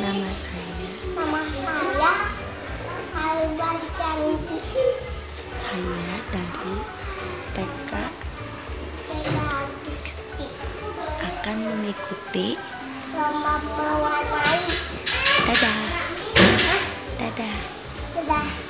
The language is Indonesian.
nama saya. Nama saya Alba Janji. Saya dari TK akan mengikuti. Lomba mewarnai. Dadah. Dadah. Dadah.